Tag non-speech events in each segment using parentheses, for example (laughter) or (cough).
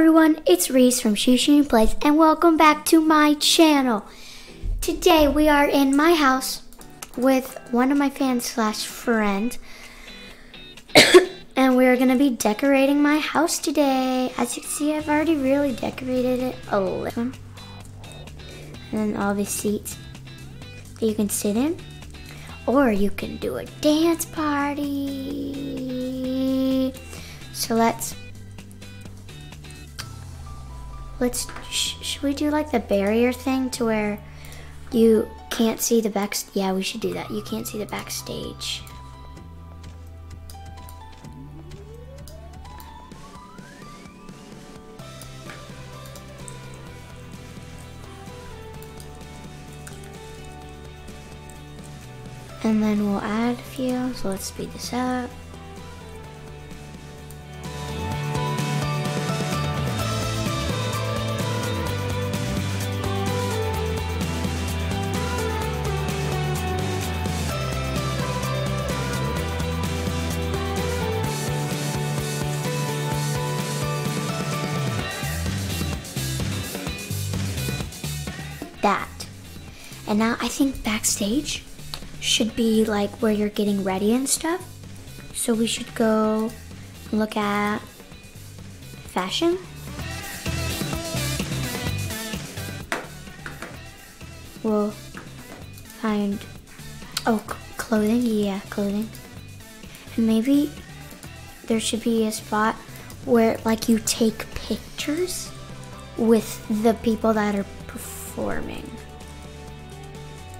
everyone, it's Reese from Shushin Plays and welcome back to my channel. Today we are in my house with one of my fans slash friend (coughs) and we're gonna be decorating my house today. As you can see, I've already really decorated it a little. And then all the seats that you can sit in. Or you can do a dance party. So let's let's sh should we do like the barrier thing to where you can't see the back yeah we should do that. You can't see the backstage. And then we'll add a few so let's speed this up that. And now I think backstage should be like where you're getting ready and stuff. So we should go look at fashion. We'll find, oh, clothing, yeah, clothing. And maybe there should be a spot where like you take pictures with the people that are performing.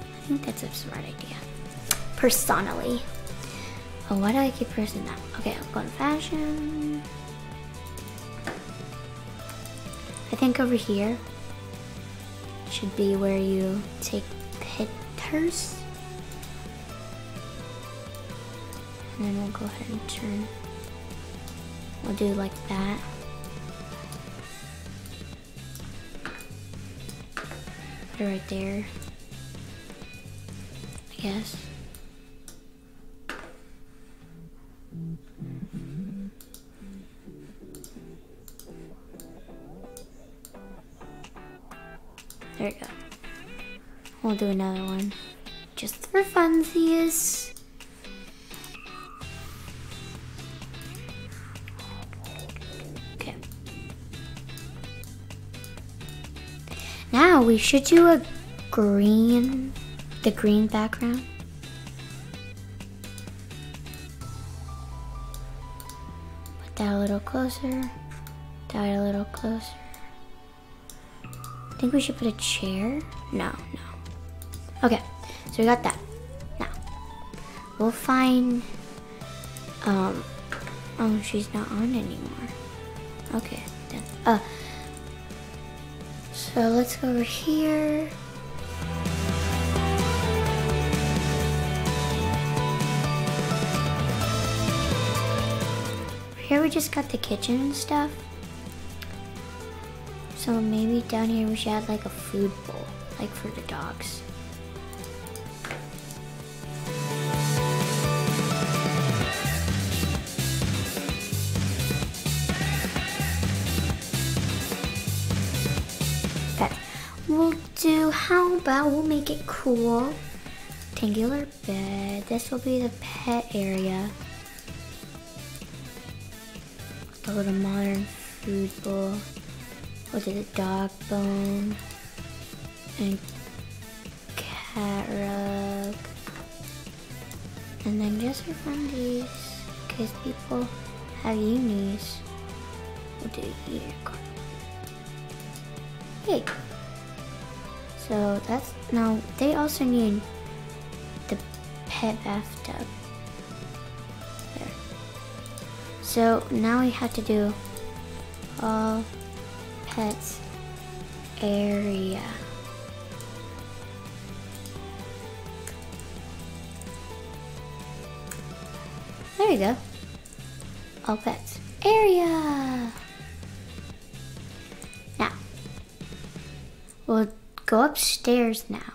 I think that's a smart idea. Personally. Oh, why do I keep pressing that? Okay, I'm going to fashion. I think over here should be where you take pictures. And then we'll go ahead and turn. We'll do like that. Right there. I guess. There we go. We'll do another one. Just for funsies. Now we should do a green, the green background. Put that a little closer, that a little closer. I think we should put a chair. No, no. Okay, so we got that. Now, we'll find, um, oh, she's not on anymore. Okay, then, uh, so let's go over here. Here we just got the kitchen and stuff. So maybe down here we should add like a food bowl, like for the dogs. How we'll make it cool. Rectangular bed, this will be the pet area. A little modern food bowl. We'll do the dog bone and cat rug. And then just for funsies, because people have unis, we'll do unicorn. Hey. So that's, now they also need the pet bathtub. There. So now we have to do all pets area. There you go. All pets area. Go upstairs now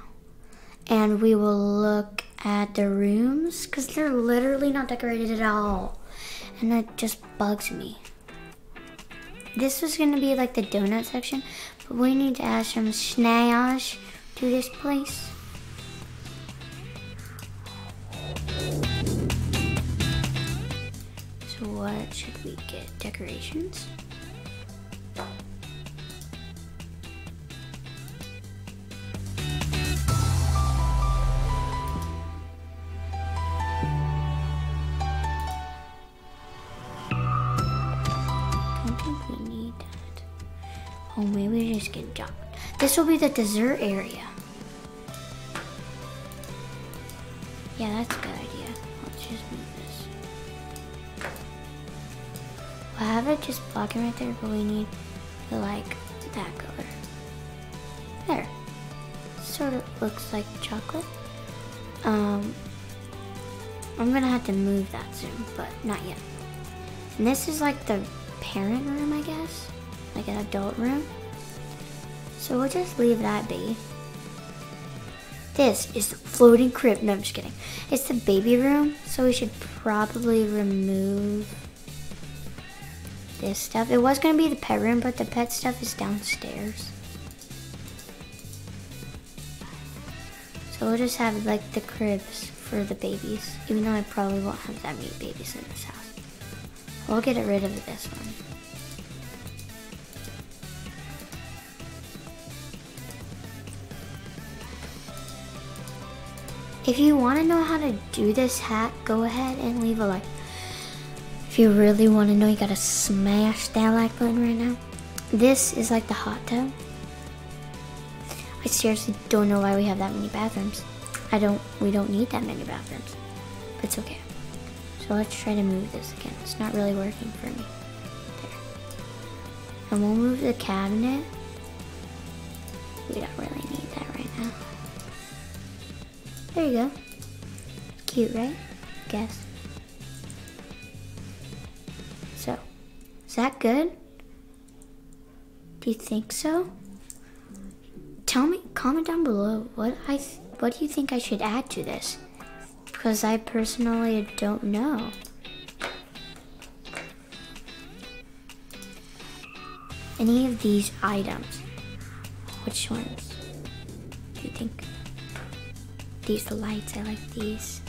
and we will look at the rooms because they're literally not decorated at all. And that just bugs me. this was gonna be like the donut section, but we need to add some snaz to this place. So what should we get? Decorations? Get. This will be the dessert area. Yeah, that's a good idea. Let's just move this. We'll have it just blocking right there, but we need to like that color. There. Sort of looks like chocolate. Um, I'm gonna have to move that soon, but not yet. And this is like the parent room, I guess, like an adult room. So we'll just leave that be. This is the floating crib. No, I'm just kidding. It's the baby room, so we should probably remove this stuff. It was gonna be the pet room, but the pet stuff is downstairs. So we'll just have like the cribs for the babies, even though I probably won't have that many babies in this house. We'll get rid of this one. If you want to know how to do this hat, go ahead and leave a like. If you really want to know, you gotta smash that like button right now. This is like the hot tub. I seriously don't know why we have that many bathrooms. I don't, we don't need that many bathrooms, but it's okay. So let's try to move this again. It's not really working for me. There. And we'll move the cabinet. We don't really need that right now. There you go. Cute, right? Guess. So, is that good? Do you think so? Tell me, comment down below what I, what do you think I should add to this? Because I personally don't know. Any of these items, which ones do you think? These the lights, I like these.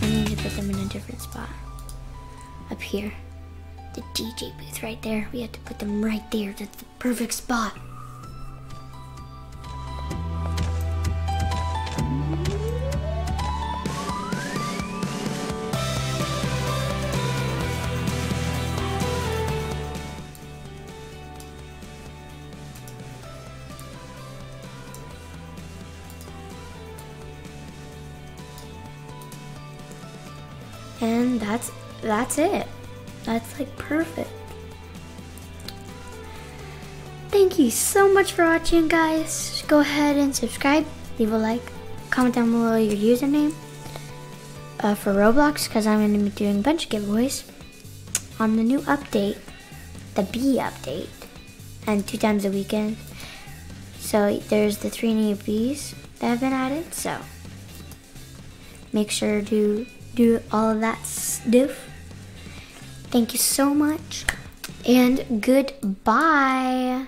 I need to put them in a different spot. Up here. The DJ booth right there. We have to put them right there. That's the perfect spot. And that's that's it. That's like perfect. Thank you so much for watching guys. Go ahead and subscribe, leave a like, comment down below your username uh, for Roblox because I'm going to be doing a bunch of giveaways on the new update, the bee update, and two times a weekend. So there's the three new bees that have been added. So make sure to do all that stuff. Thank you so much and goodbye.